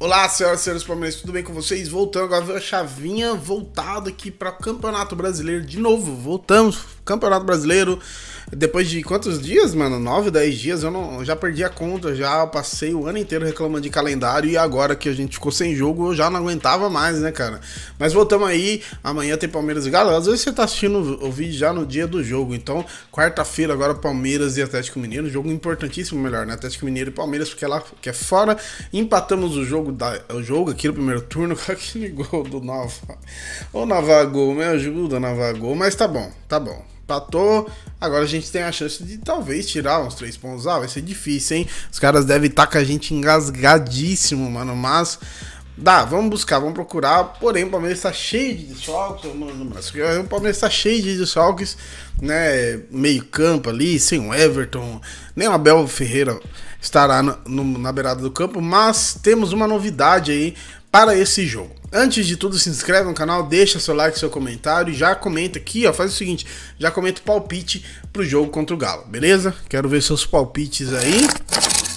Olá, senhoras e senhores palmeirenses, tudo bem com vocês? Voltando agora a chavinha voltada aqui para o Campeonato Brasileiro de novo. Voltamos, Campeonato Brasileiro. Depois de quantos dias, mano? 9, 10 dias, eu não eu já perdi a conta, já passei o ano inteiro reclamando de calendário e agora que a gente ficou sem jogo, eu já não aguentava mais, né, cara? Mas voltamos aí, amanhã tem Palmeiras e Galo. Às vezes você tá assistindo o vídeo já no dia do jogo, então quarta-feira agora Palmeiras e Atlético Mineiro, jogo importantíssimo, melhor, né? Atlético Mineiro e Palmeiras, porque é lá que é fora, empatamos o jogo da, o jogo aqui no primeiro turno com aquele gol do Nova. Ô Navagol, me ajuda, Navagol, mas tá bom, tá bom empatou. Agora a gente tem a chance de talvez tirar uns três pontos. Ah, vai ser difícil, hein? Os caras devem estar tá com a gente engasgadíssimo, mano. Mas dá, vamos buscar, vamos procurar. Porém, o Palmeiras está cheio de desfalques. O Palmeiras está cheio de desfalques, né? Meio campo ali, sem o Everton. Nem o Abel Ferreira estará no, no, na beirada do campo. Mas temos uma novidade aí para esse jogo. Antes de tudo, se inscreve no canal, deixa seu like, seu comentário e já comenta aqui, ó, faz o seguinte, já comenta o palpite pro jogo contra o Galo, beleza? Quero ver seus palpites aí.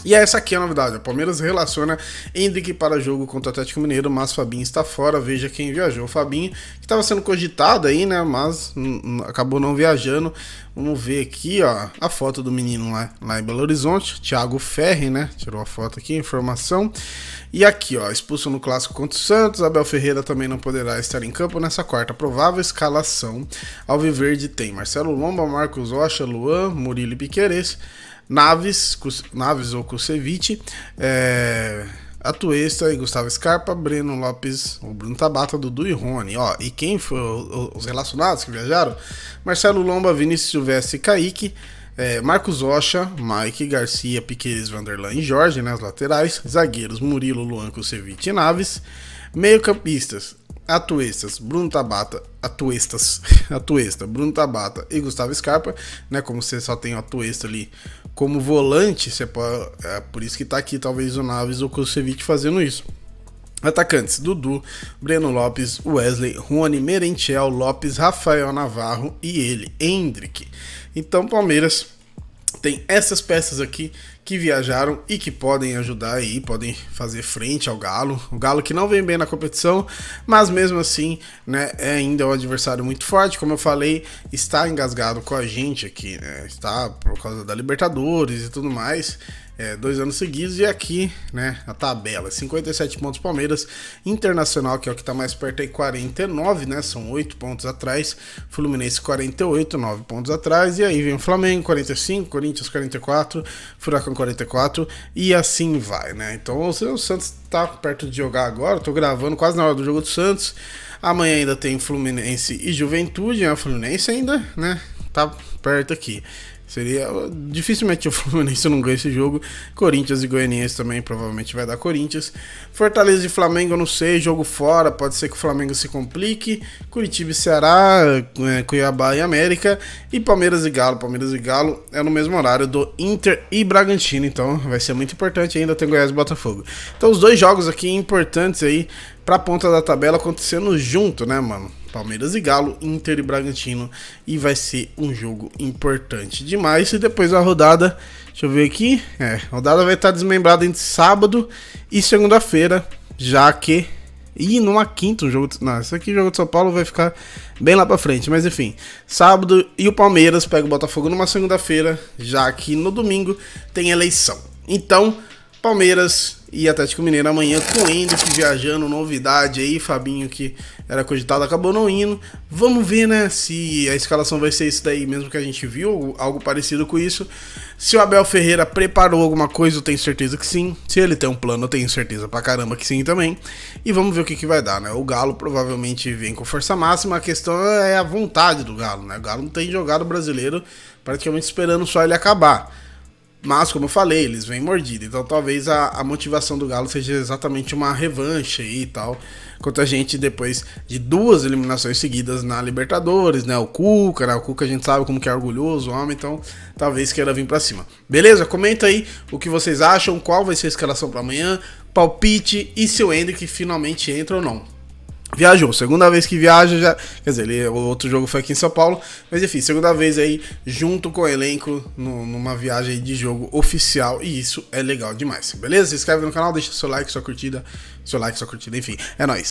E essa aqui é a novidade, o Palmeiras relaciona Hendrick para jogo contra o Atlético Mineiro, mas Fabinho está fora, veja quem viajou. O Fabinho, que estava sendo cogitado aí, né, mas acabou não viajando. Vamos ver aqui, ó, a foto do menino lá, lá em Belo Horizonte, Thiago Ferri, né, tirou a foto aqui, informação. E aqui, ó, expulso no clássico contra o Santos, Abel Ferreira também não poderá estar em campo nessa quarta provável escalação. Alviverde tem Marcelo Lomba, Marcos Rocha, Luan, Murilo e Piqueires. Naves, Naves ou Kusevich, é, Atuesta e Gustavo Scarpa, Breno Lopes, o Bruno Tabata, Dudu e Rony. Ó, e quem foram os relacionados que viajaram? Marcelo Lomba, Vinícius Silvestre e Kaique. É, Marcos Rocha, Mike, Garcia, Piqueires, Vanderlan e Jorge, né, as laterais. Zagueiros, Murilo, Luan, Kusevich e Naves. Meio campistas, Atuestas, Bruno Tabata, Atuestas, Atuesta, Bruno Tabata e Gustavo Scarpa, né? Como você só tem o Atuesta ali como volante, você pode, é por isso que tá aqui talvez o Naves ou o Kusevich fazendo isso. Atacantes: Dudu, Breno Lopes, Wesley, Juani Merentiel, Lopes, Rafael Navarro e ele, Hendrick. Então, Palmeiras tem essas peças aqui que viajaram e que podem ajudar aí, podem fazer frente ao Galo. O Galo que não vem bem na competição, mas mesmo assim, né, é ainda um adversário muito forte. Como eu falei, está engasgado com a gente aqui, né? Está por causa da Libertadores e tudo mais é, dois anos seguidos. E aqui, né, a tabela: 57 pontos Palmeiras, Internacional, que é o que está mais perto aí, 49, né? São 8 pontos atrás. Fluminense 48, 9 pontos atrás. E aí vem o Flamengo 45, Corinthians 44, Furacão 44 e assim vai, né? Então o Santos está perto de jogar agora. Estou gravando quase na hora do jogo do Santos. Amanhã ainda tem Fluminense e Juventude, né? Fluminense ainda, né? Tá perto aqui. Seria. Dificilmente o Fluminense não ganha esse jogo. Corinthians e Goianiense também provavelmente vai dar Corinthians. Fortaleza e Flamengo, não sei. Jogo fora, pode ser que o Flamengo se complique. Curitiba e Ceará, é, Cuiabá e América. E Palmeiras e Galo. Palmeiras e Galo é no mesmo horário do Inter e Bragantino. Então vai ser muito importante. Ainda tem Goiás e Botafogo. Então os dois jogos aqui importantes aí pra ponta da tabela acontecendo junto, né, mano? Palmeiras e Galo, Inter e Bragantino. E vai ser um jogo importante demais. E depois a rodada, deixa eu ver aqui. É, a rodada vai estar desmembrada entre sábado e segunda-feira, já que. E numa quinta, um jogo. Não, esse aqui, o jogo de São Paulo, vai ficar bem lá pra frente. Mas enfim, sábado e o Palmeiras pega o Botafogo numa segunda-feira, já que no domingo tem eleição. Então, Palmeiras e Atlético Mineiro amanhã com o viajando, novidade aí, Fabinho que era cogitado acabou não indo. Vamos ver, né, se a escalação vai ser isso daí mesmo que a gente viu, algo parecido com isso. Se o Abel Ferreira preparou alguma coisa, eu tenho certeza que sim. Se ele tem um plano, eu tenho certeza pra caramba que sim também. E vamos ver o que, que vai dar, né? O Galo provavelmente vem com força máxima, a questão é a vontade do Galo, né? O Galo não tem jogado brasileiro praticamente esperando só ele acabar. Mas, como eu falei, eles vêm mordidos. Então, talvez a, a, motivação do Galo seja exatamente uma revanche e tal. Contra a gente depois de duas eliminações seguidas na Libertadores, né? O Cuca, né? O Cuca a gente sabe como que é orgulhoso o homem, então talvez queira vir para cima. Beleza? Comenta aí o que vocês acham, qual vai ser a escalação para amanhã, palpite e se o Hendrick finalmente entra ou não. Viajou. Segunda vez que viaja já. Quer dizer, ele, o outro jogo foi aqui em São Paulo. Mas enfim, segunda vez aí, junto com o elenco, no, numa viagem de jogo oficial. E isso é legal demais. Beleza? Se inscreve no canal, deixa seu like, sua curtida. Seu like, sua curtida, enfim. É nóis.